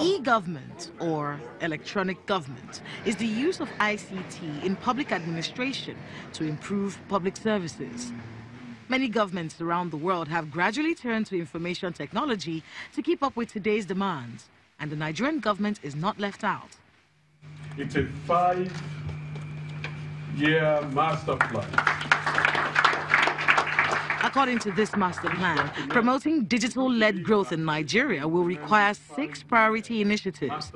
E-government, or electronic government, is the use of ICT in public administration to improve public services. Many governments around the world have gradually turned to information technology to keep up with today's demands, and the Nigerian government is not left out. It's a five-year master plan According to this master plan, promoting digital-led growth in Nigeria will require six priority initiatives.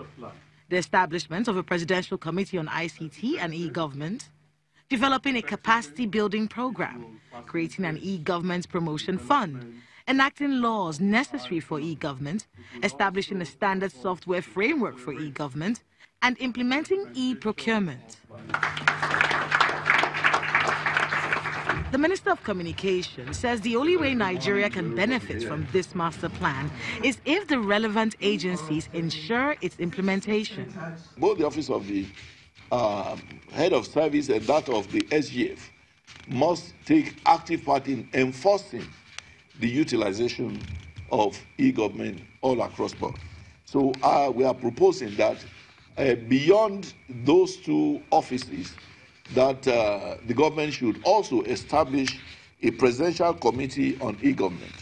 The establishment of a presidential committee on ICT and e-government, developing a capacity-building program, creating an e-government promotion fund, enacting laws necessary for e-government, establishing a standard software framework for e-government, and implementing e-procurement. The Minister of Communication says the only way Nigeria can benefit from this master plan is if the relevant agencies ensure its implementation. Both the office of the uh, head of service and that of the SGF must take active part in enforcing the utilization of e-government all across board. So uh, we are proposing that uh, beyond those two offices, that uh, the government should also establish a presidential committee on e-government.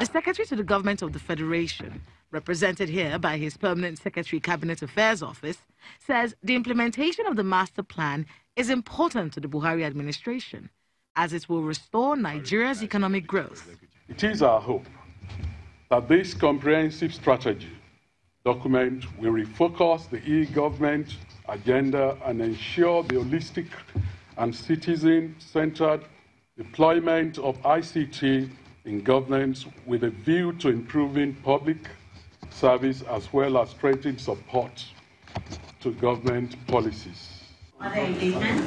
The Secretary to the Government of the Federation, represented here by his Permanent Secretary Cabinet Affairs Office, says the implementation of the master plan is important to the Buhari administration as it will restore Nigeria's economic growth. It is our hope that this comprehensive strategy document will refocus the e-government agenda and ensure the holistic and citizen-centered deployment of ICT in governance with a view to improving public service as well as strengthening support to government policies other engagements.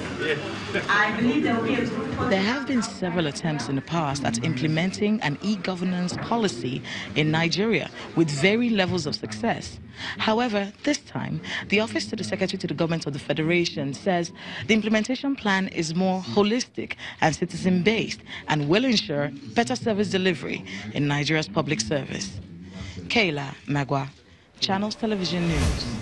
I believe there will be a There have been several attempts in the past at implementing an e-governance policy in Nigeria with varying levels of success. However, this time, the Office to the Secretary to the Government of the Federation says the implementation plan is more holistic and citizen-based and will ensure better service delivery in Nigeria's public service. Kayla Magwa, Channels Television News.